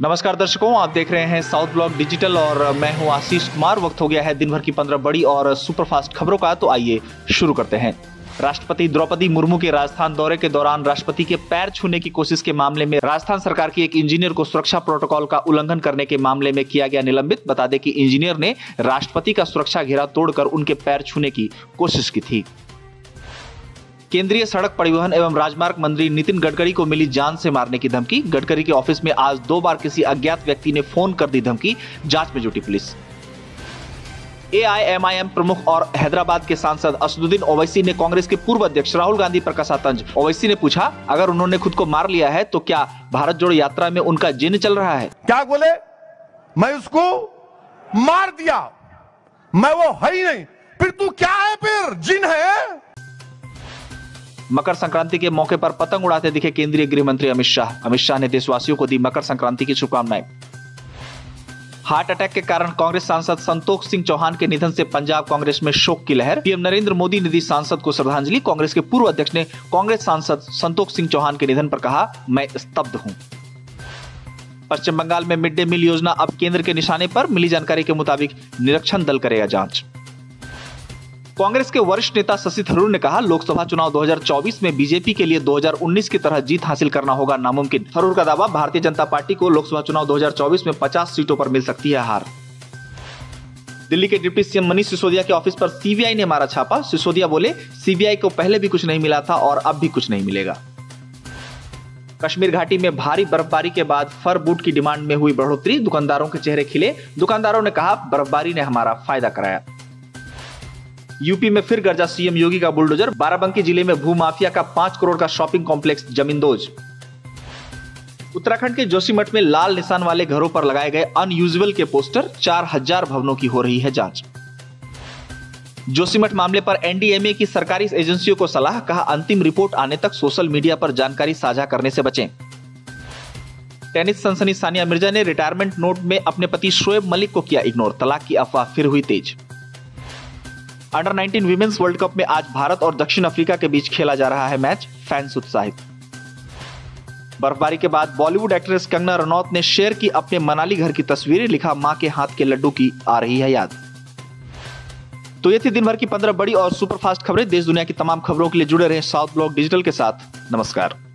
नमस्कार दर्शकों, आप देख रहे हैं साउथ ब्लॉक डिजिटल और मैं हूँ आशीष कुमार। वक्त हो गया है दिन भर की पंद्रह बड़ी और सुपरफास्ट खबरों का तो आइए शुरू करते हैं। राष्ट्रपति द्रौपदी मुर्मू के राजस्थान दौरे के दौरान राष्ट्रपति के पैर छूने की कोशिश के मामले में राजस्थान सरकार की एक इंजीनियर को सुरक्षा प्रोटोकॉल का उल्लंघन करने के मामले में किया गया निलंबित। बता दें कि इंजीनियर ने राष्ट्रपति का सुरक्षा घेरा तोड़कर उनके पैर छूने की कोशिश की थी। केंद्रीय सड़क परिवहन एवं राजमार्ग मंत्री नितिन गडकरी को मिली जान से मारने की धमकी। गडकरी के ऑफ़िस में आज दो बार किसी अज्ञात व्यक्ति ने फ़ोन कर दी धमकी, जाँच में जुटी पुलिस। एआईएमआईएम प्रमुख और हैदराबाद के सांसद असदुद्दीन ओवैसी ने कांग्रेस के पूर्व अध्यक्ष राहुल गांधी पर कसा तंज। ओवैसी ने पूछा, अगर उन्होंने खुद को मार लिया है तो क्या भारत जोड़ो यात्रा में उनका जिन चल रहा है? क्या बोले? मैं उसको मार दिया। मैं वो है ही नहीं। फिर तू क्या है फिर? जिन है? मकर संक्रांति के मौके पर पतंग उड़ाते दिखे केंद्रीय गृह मंत्री अमित शाह। अमित शाह ने देशवासियों को दी मकर संक्रांति की शुभकामनाएँ। हार्ट अटैक के कारण कांग्रेस सांसद संतोष सिंह चौहान के निधन से पंजाब कांग्रेस में शोक की लहर। पीएम नरेंद्र मोदी ने दी सांसद को श्रद्धांजलि। कांग्रेस के पूर्व अध्यक्ष ने कांग्रेस सांसद संतोष सिंह चौहान के निधन पर कहा, मैं स्तब्ध हूँ। पश्चिम बंगाल में मिड डे मील योजना अब केंद्र के निशाने पर। मिली जानकारी के मुताबिक निरीक्षण दल करेगा जाँच। कांग्रेस के वरिष्ठ नेता शशि थरूर ने कहा, लोकसभा चुनाव 2024 में बीजेपी के लिए 2019 की तरह जीत हासिल करना होगा नामुमकिन। थरूर का दावा, भारतीय जनता पार्टी को लोकसभा चुनाव 2024 में 50 सीटों पर मिल सकती है हार। दिल्ली के डिप्टी सीएम मनीष सिसोदिया के ऑफ़िस पर सीबीआई ने मारा छापा। सिसोदिया बोले, सीबीआई को पहले भी कुछ नहीं मिला था और अब भी कुछ नहीं मिलेगा। कश्मीर घाटी में भारी बर्फबारी के बाद फर बूट की डिमांड में हुई बढ़ोतरी। दुकानदारों के चेहरे खिले। दुकानदारों ने कहा, बर्फबारी ने हमारा फ़ायदा कराया। यूपी में फिर गर्जा सीएम योगी का बुलडोजर, बाराबंकी ज़िले में भूमाफिया का पाँच करोड़ का शॉपिंग कॉम्प्लेक्स जमींदोज। उत्तराखंड के जोशीमठ में लाल निशान वाले घरों पर लगाए गए अनयूजुअल के पोस्टर, चार हज़ार भवनों की हो रही है जाँच। जोशीमठ मामले पर एनडीएमए की सरकारी एजेंसियों को सलाह, कहा अंतिम रिपोर्ट आने तक सोशल मीडिया पर जानकारी साझा करने से बचें। टेनिस सनसनी सानिया मिर्ज़ा ने रिटायरमेंट नोट में अपने पति शोएब मलिक को किया इग्नोर, तलाक की अफवाह फिर हुई तेज। अंडर 19 विमेंस वर्ल्ड कप में आज भारत और दक्षिण अफ्रीका के बीच खेला जा रहा है मैच फैंस उत्साहित। बर्फबारी के बाद बॉलीवुड एक्ट्रेस कंगना रनौत ने शेयर की अपने मनाली घर की तस्वीरें लिखा माँ के हाथ के लड्डू की आ रही है याद। तो ये थी दिन भर की पंद्रह बड़ी और सुपरफास्ट खबरें। देश दुनिया की तमाम खबरों के लिए जुड़े रहे साउथ ब्लॉक डिजिटल के साथ। नमस्कार।